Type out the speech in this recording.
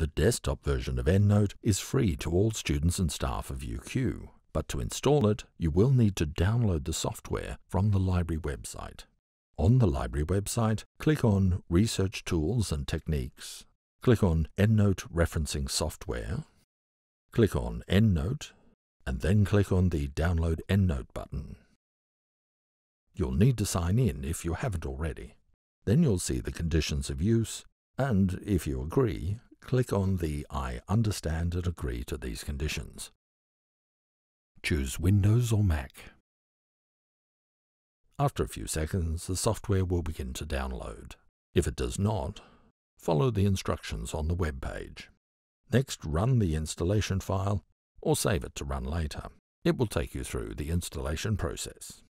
The desktop version of EndNote is free to all students and staff of UQ, but to install it, you will need to download the software from the library website. On the library website, click on Research Tools and Techniques, click on EndNote Referencing Software, click on EndNote, and then click on the Download EndNote button. You'll need to sign in if you haven't already. Then you'll see the conditions of use, and if you agree, click on the I understand and agree to these conditions. Choose Windows or Mac. After a few seconds, the software will begin to download. If it does not, follow the instructions on the web page. Next, run the installation file or save it to run later. It will take you through the installation process.